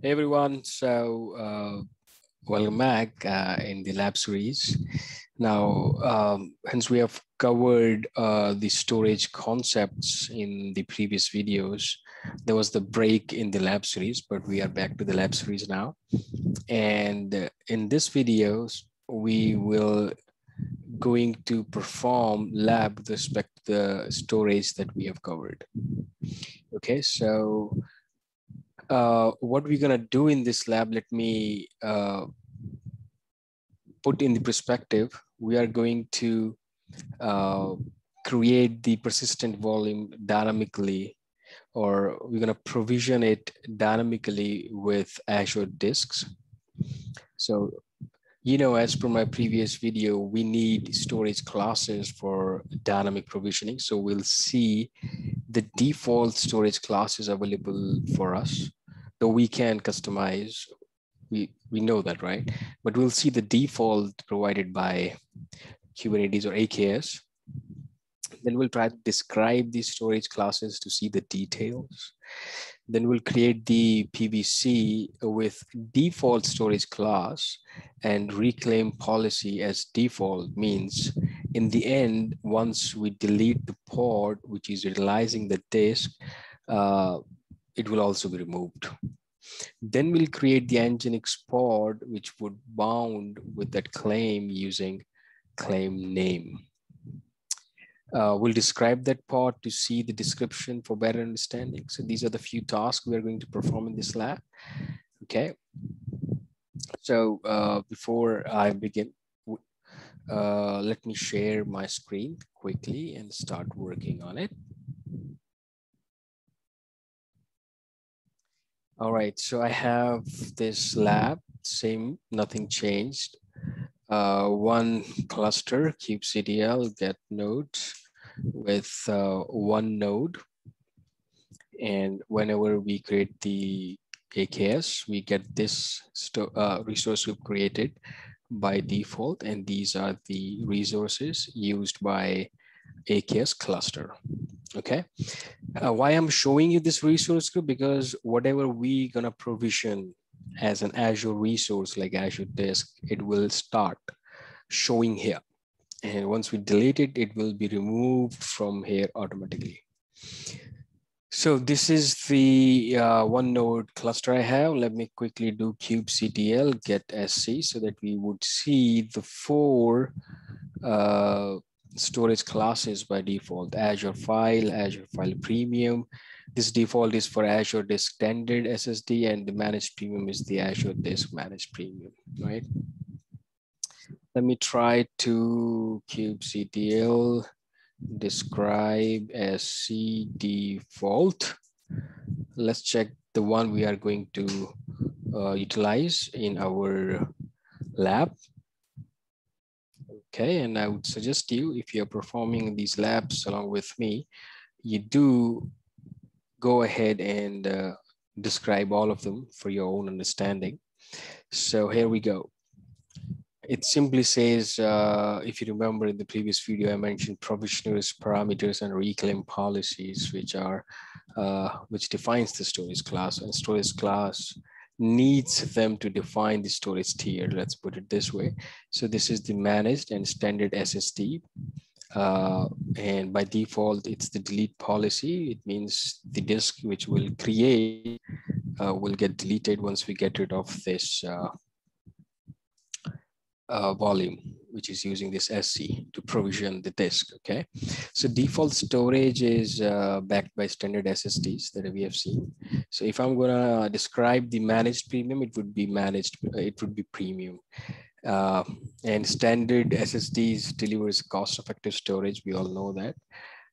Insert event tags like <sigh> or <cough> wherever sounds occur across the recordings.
Hey everyone, so uh, welcome back uh, in the lab series. Now, um, hence we have covered uh, the storage concepts in the previous videos. There was the break in the lab series, but we are back to the lab series now. And in this videos, we will going to perform lab with respect to the storage that we have covered. Okay, so uh, what we're gonna do in this lab, let me uh, put in the perspective. We are going to uh, create the persistent volume dynamically, or we're gonna provision it dynamically with Azure disks. So you know, as per my previous video, we need storage classes for dynamic provisioning. So we'll see the default storage classes available for us, though we can customize, we, we know that, right? But we'll see the default provided by Kubernetes or AKS. Then we'll try to describe these storage classes to see the details. Then we'll create the PVC with default storage class and reclaim policy as default means in the end, once we delete the pod, which is utilizing the disk, uh, it will also be removed. Then we'll create the Nginx pod, which would bound with that claim using claim name. Uh, we'll describe that pod to see the description for better understanding. So these are the few tasks we are going to perform in this lab. Okay. So uh, before I begin, uh, let me share my screen quickly and start working on it. All right, so I have this lab, same, nothing changed uh, one cluster kubectl get node with uh, one node. And whenever we create the AKS, we get this uh, resource group created by default. And these are the resources used by AKS cluster. Okay. Uh, why I'm showing you this resource group because whatever we gonna provision as an Azure resource like Azure Disk, it will start showing here. And once we delete it, it will be removed from here automatically. So this is the uh, one node cluster I have. Let me quickly do kubectl get sc so that we would see the four uh, storage classes by default, Azure File, Azure File Premium, this default is for Azure Disk Standard SSD and the managed premium is the Azure Disk Managed Premium, right? Let me try to kubectl describe sc default. Let's check the one we are going to uh, utilize in our lab. Okay, and I would suggest you, if you're performing these labs along with me, you do go ahead and uh, describe all of them for your own understanding. So here we go. It simply says, uh, if you remember in the previous video, I mentioned provisioners, parameters, and reclaim policies, which are, uh, which defines the storage class and storage class needs them to define the storage tier. Let's put it this way. So this is the managed and standard SSD. Uh, and by default, it's the delete policy. It means the disk which will create uh, will get deleted once we get rid of this uh, uh volume, which is using this SC to provision the disk, okay? So default storage is uh, backed by standard SSDs that we have seen. So if I'm gonna describe the managed premium, it would be managed, it would be premium. Uh, and standard SSDs delivers cost-effective storage. We all know that,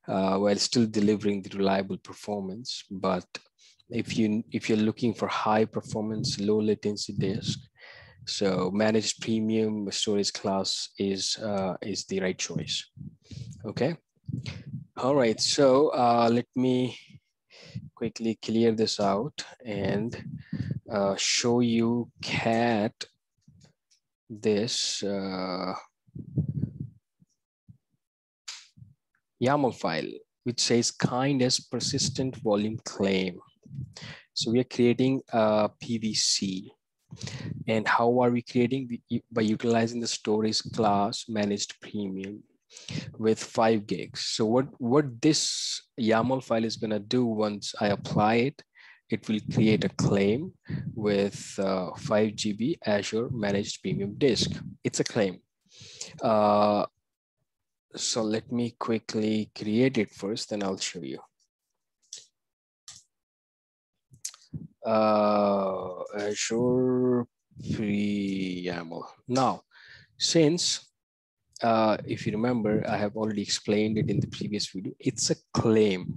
uh, while still delivering the reliable performance. But if you if you're looking for high performance, low latency disk, so managed premium storage class is uh, is the right choice. Okay. All right. So uh, let me quickly clear this out and uh, show you cat this uh, YAML file, which says kind as persistent volume claim. So we are creating a PVC. And how are we creating? The, by utilizing the storage class managed premium with five gigs. So what, what this YAML file is gonna do once I apply it, it will create a claim with uh, 5 GB Azure Managed Premium Disk. It's a claim. Uh, so let me quickly create it first, then I'll show you. Uh, Azure preamble. Now, since uh, if you remember, I have already explained it in the previous video, it's a claim.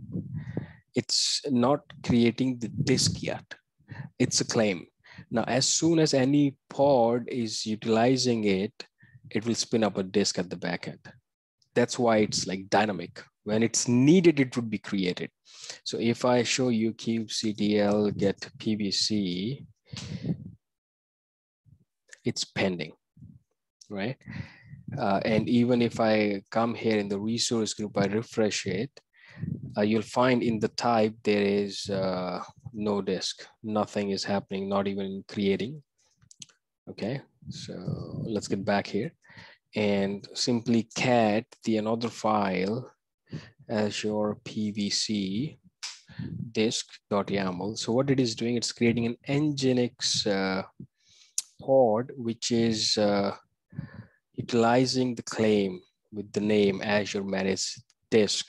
It's not creating the disk yet. It's a claim. Now, as soon as any pod is utilizing it, it will spin up a disk at the backend. That's why it's like dynamic. When it's needed, it would be created. So if I show you kubectl get PVC, it's pending, right? Uh, and even if I come here in the resource group, I refresh it, uh, you'll find in the type there is uh, no disk. Nothing is happening, not even creating. Okay, so let's get back here and simply cat the another file Azure PVC disk.yaml. So what it is doing, it's creating an Nginx uh, pod, which is uh, utilizing the claim with the name Azure Managed Disk.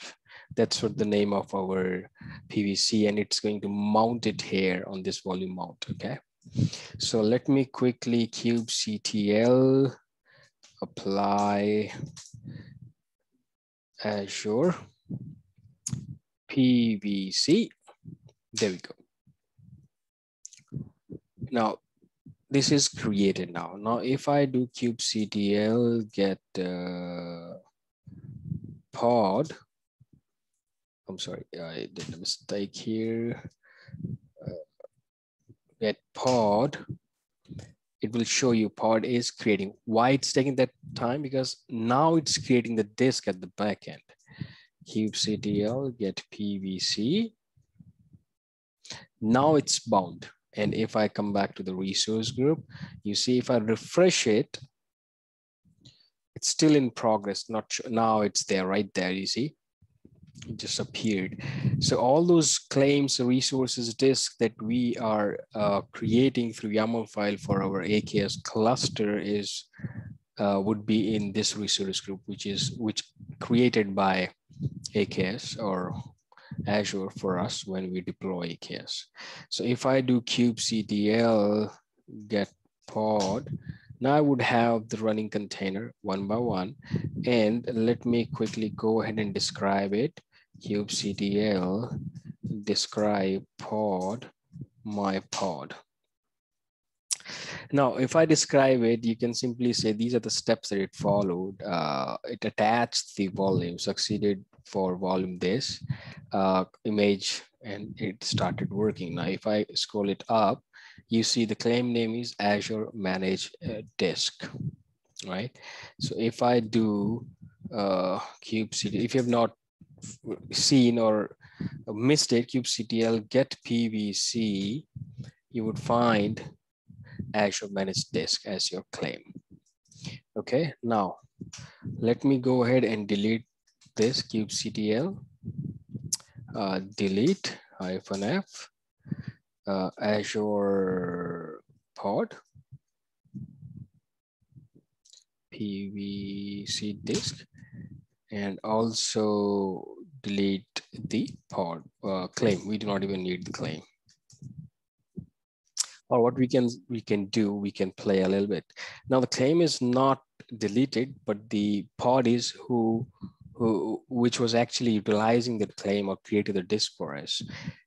That's what the name of our PVC and it's going to mount it here on this volume mount, okay? So let me quickly kubectl apply Azure PVC. There we go. Now, this is created now. Now, if I do kubectl get uh, pod, I'm sorry, I did a mistake here. Uh, get pod, it will show you pod is creating. Why it's taking that time? Because now it's creating the disk at the back end. Kubectl get PVC. Now it's bound. And if I come back to the resource group, you see if I refresh it, it's still in progress. Not sure. now it's there, right there, you see? It just appeared. So all those claims, resources, disk that we are uh, creating through YAML file for our AKS cluster is uh, would be in this resource group, which is which created by AKS or Azure for us when we deploy AKS. So if I do kubectl get pod, now I would have the running container one by one. And let me quickly go ahead and describe it. kubectl describe pod, my pod. Now, if I describe it, you can simply say these are the steps that it followed. Uh, it attached the volume, succeeded for volume this uh, image, and it started working. Now, if I scroll it up, you see the claim name is Azure Manage uh, Disk, right? So if I do uh, kubectl, if you have not seen or missed it, kubectl get PVC, you would find Azure Managed Disk as your claim. Okay, now let me go ahead and delete this kubectl, uh, delete hyphen f, uh, Azure pod, PVC disk, and also delete the pod uh, claim. We do not even need the claim or what we can we can do, we can play a little bit. Now the claim is not deleted, but the pod is who which was actually utilizing the claim or created the disk for us.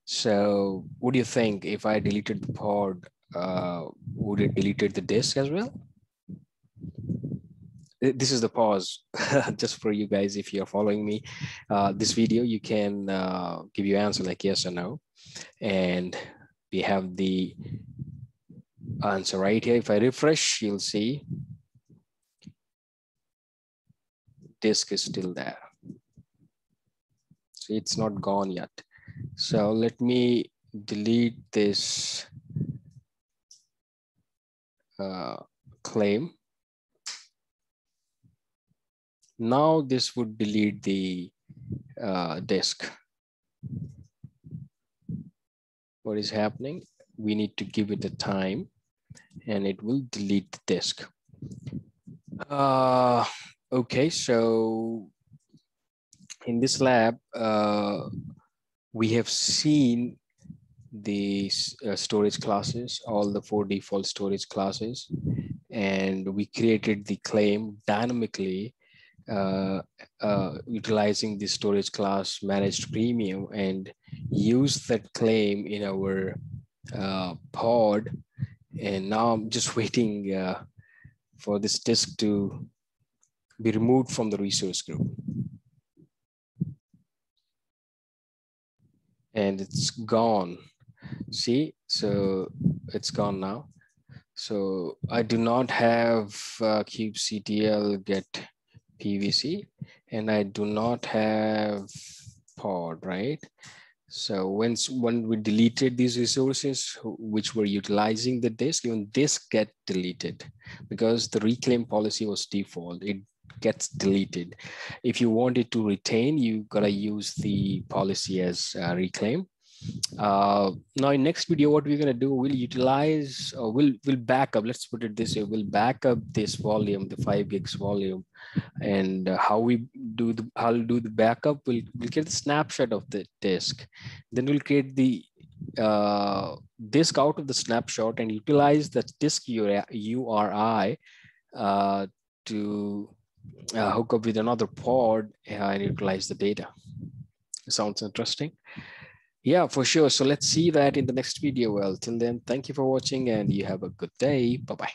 So what do you think if I deleted the pod, uh, would it deleted the disk as well? This is the pause <laughs> just for you guys. If you're following me, uh, this video, you can uh, give your answer like yes or no. And we have the answer right here. If I refresh, you'll see disk is still there. So it's not gone yet. So let me delete this uh, claim. Now this would delete the uh, disk. What is happening? We need to give it a time and it will delete the disk. Uh, okay, so in this lab, uh, we have seen the uh, storage classes, all the four default storage classes, and we created the claim dynamically uh, uh, utilizing the storage class managed premium and use that claim in our uh, pod. And now I'm just <laughs> waiting uh, for this disk to be removed from the resource group. And it's gone. See, so it's gone now. So I do not have uh, kubectl get PVC and I do not have pod, right? So once when we deleted these resources which were utilizing the disk, even disk get deleted because the reclaim policy was default. It gets deleted. If you want it to retain, you gotta use the policy as uh, reclaim. Uh, now in next video, what we're gonna do, we'll utilize, or we'll, we'll back up, let's put it this way, we'll back up this volume, the five gigs volume, and uh, how we do the, how we'll do the backup, we'll, we'll get the snapshot of the disk. Then we'll create the uh, disk out of the snapshot and utilize the disk URI uh, to uh, hook up with another pod and utilize the data. Sounds interesting. Yeah, for sure. So let's see that in the next video. Well, till then, thank you for watching and you have a good day. Bye-bye.